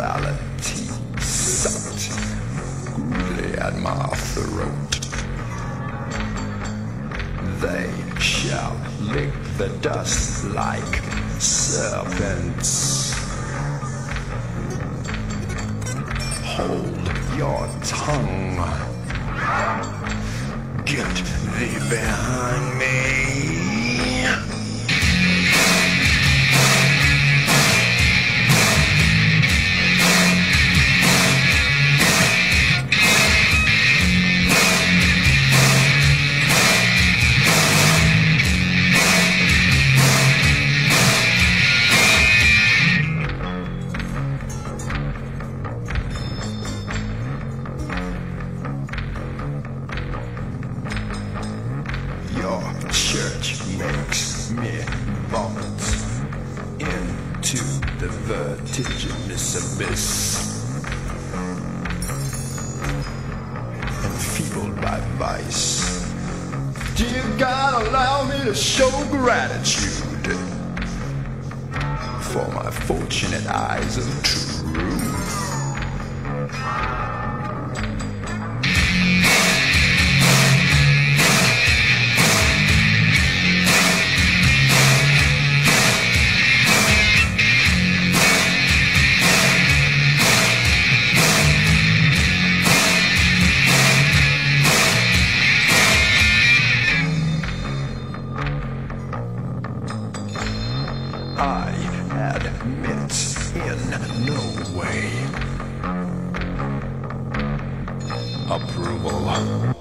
morality sucked coolly at my throat. They shall lick the dust like serpents. Hold your tongue. Get thee behind. Church makes me vomit into the vertiginous abyss. Enfeebled by vice. Dear God, allow me to show gratitude for my fortunate eyes of truth. I admit in no way approval.